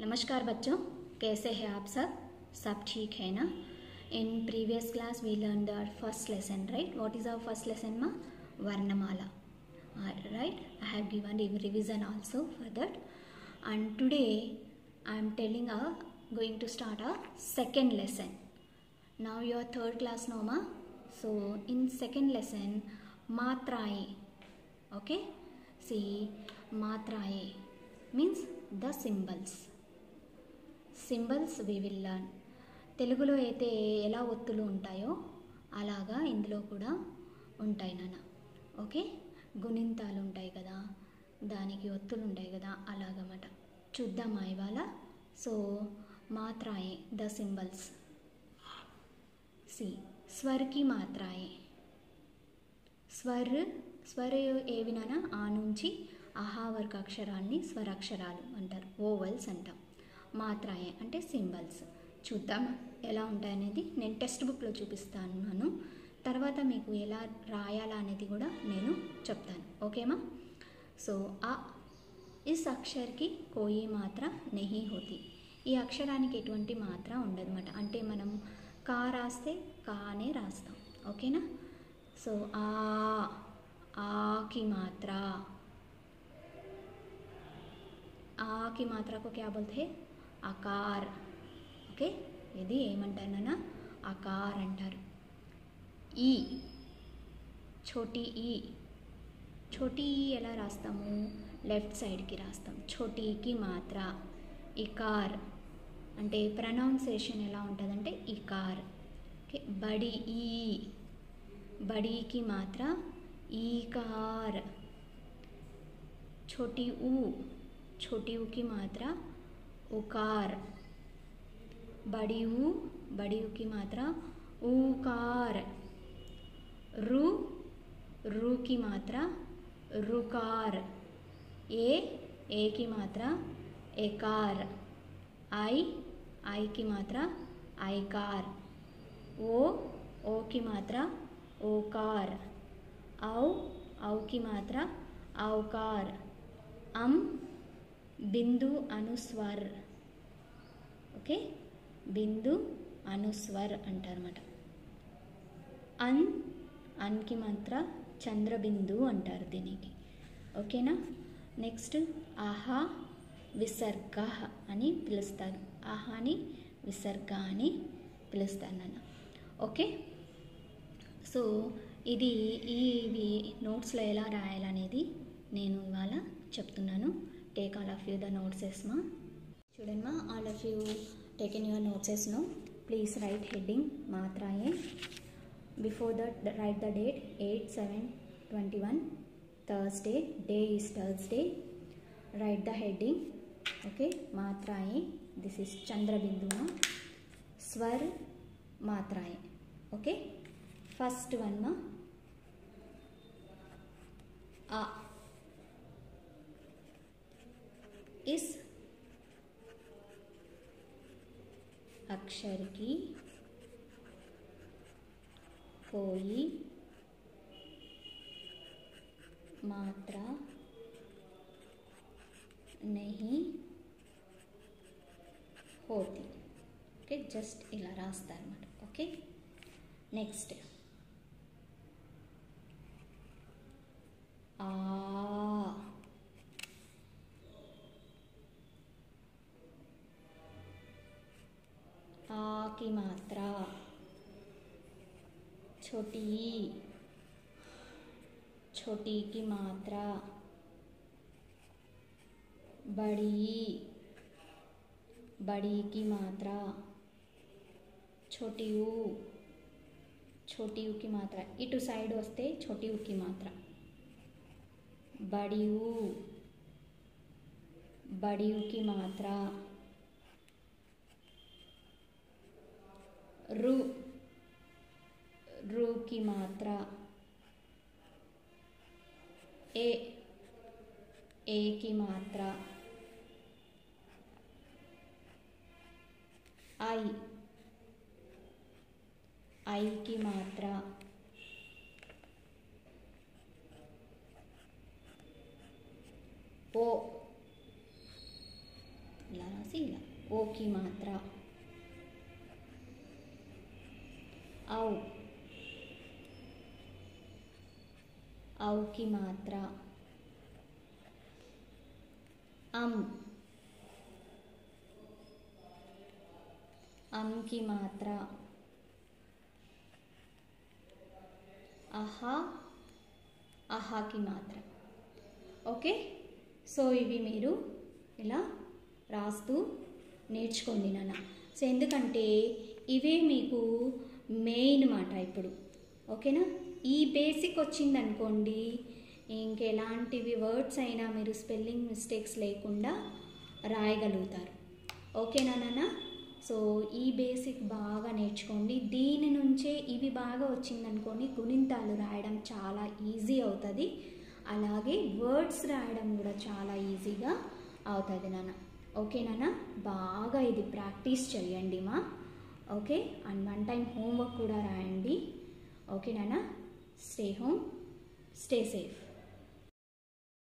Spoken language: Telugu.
नमस्कार बच्चों, कैसे हैं आप सब? सब ठीक है ना? In previous class we learn the first lesson right what is our first lesson मा वर्णमाला right I have given revision also for that and today I am telling a going to start a second lesson now your third class no मा सो इन सेकेंड लेसन मात्राए okay see मात्राए means the symbols symbols we will learn. తెలుగులో అయితే ఎలా ఒత్తులు ఉంటాయో అలాగా ఇందులో కూడా ఉంటాయి నాన్న. ఓకే? గుణింతాలు ఉంటాయి కదా దానికి ఒత్తులు ఉంటాయి కదా అలాగమాట చూద్దామా ఇవాళ? సో మాత్రాయే ద సింబల్స్. సి స్వర్కి మాత్రాయే. స్వర్ స్వర్ ఏవి ఆ నుంచి ఆహా వర్గ అక్షరాన్ని స్వరాక్షరాలు అంటారు. ఓవల్స్ అంటాం. మాత్రాయే అంటే సింబల్స్. చూద్దాం ఎలా ఉంటాయనేది నేను టెక్స్ట్ బుక్లో చూపిస్తాను తర్వాత మీకు ఎలా రాయాలా అనేది కూడా నేను చెప్తాను. ఓకేమా? సో ఆ ఇస్ అక్షర్కి కోయి మాత్ర నెహి హోతి. ఈ అక్షరానికి ఎటువంటి మాత్ర ఉండదన్నమాట. అంటే మనం కా రాస్తే కానే రాస్తాం. ఓకేనా? సో ఆ ఆకి మాత్ర. ఆకి మాత్రకు క్యా బోల్తే? అకార్ ఓకే ఇది ఏమంటారు నాన్న అకార్ అంటారు ఈ ఛోటీ ఈ ఛోటీ ఈ ఎలా రాస్తాము లెఫ్ట్ సైడ్కి రాస్తాం ఛోటీకి మాత్ర ఇకార్ అంటే ప్రనౌన్సేషన్ ఎలా ఉంటుందంటే ఇకార్ ఓకే బడి ఈ బడీకి మాత్ర ఈకార్ छोटी ऊ छोटी ऊ की मात्रा उकार। बड़ी ऊ बड़ी ऊ की मात्रा ऊकार रू रू की मात्रा, रुकार। ए ए की मात्रा, एकार। आई आई की मात्रा आईकार ओ ओ की मात्रा, ओकार। औ औ की मात्रा, औकार। అమ్ బిందు అనుస్వర్ ఓకే? బిందు అనుస్వర్ అంటారన్నమాట. అన్ అన్కి మాత్ర చంద్రబిందు అంటారు దీనికి. ఓకేనా? నెక్స్ట్ ఆహా విసర్గ అని పిలుస్తారు. ఆహాని విసర్గ అని పిలుస్తారు నాన్న. ఓకే? సో ఇది ఈ నోట్స్లో ఎలా రాయాలనేది నేను ఇవాళ చెప్తున్నాను. Take all of you the నోట్సెస్ మా చూడండి మా all of you taken your నోట్సెస్ no please write heading మాత్రాయే before the write the date eight seven twenty one Thursday day is Thursday write the heading okay మాత్రాయే this is చంద్రబిందుమా స్వర్ మాత్రాయే ఓకే ఫస్ట్ వన్ మా इस अक्षर की कोई मात्रा नहीं होती ఓకే జస్ట్ ఇలా రాస్తారన్నమాట ఓకే నెక్స్ట్ ఆ की मात्रा। छोटी। छोटी की मात्रा। बड़ी। बड़ी की मात्रा। छोटी ऊ। छोटी ऊ की मात्रा। इटू साइड वस्ते छोटी ऊ की मात्रा। बड़ी ऊ। बड़ी ऊ की मात्रा। रु रु की मात्रा, ए ए की मात्रा, आई आई की मात्रा, ओ, ला सीला ओ की मात्रा। ఔ. ఔకి మాత్ర అం. అంకి మాత్ర అహా. అహాకి మాత్ర ఓకే? సో ఇవి మీరు ఇలా రాస్తూ నేర్చుకోండి నాన్న. సో ఎందుకంటే ఇవే మీకు మెయిన్ మాట ఇప్పుడు. ఓకేనా? ఈ బేసిక్ వచ్చిందనుకోండి ఇంకెలాంటివి వర్డ్స్ అయినా మీరు స్పెల్లింగ్ మిస్టేక్స్ లేకుండా రాయగలుగుతారు. ఓకేనా నాన్న? సో ఈ బేసిక్ బాగా నేర్చుకోండి. దీని నుంచే ఇవి బాగా వచ్చిందనుకోండి గుణింతాలు రాయడం చాలా ఈజీ అవుతుంది. అలాగే వర్డ్స్ రాయడం కూడా చాలా ఈజీగా అవుతుంది నాన్న. ఓకే నాన్న? బాగా ఇది ప్రాక్టీస్ చేయండి మా. Okay? And one time homework కూడా రాయండి. ఓకేనా స్టే హోమ్. Stay safe.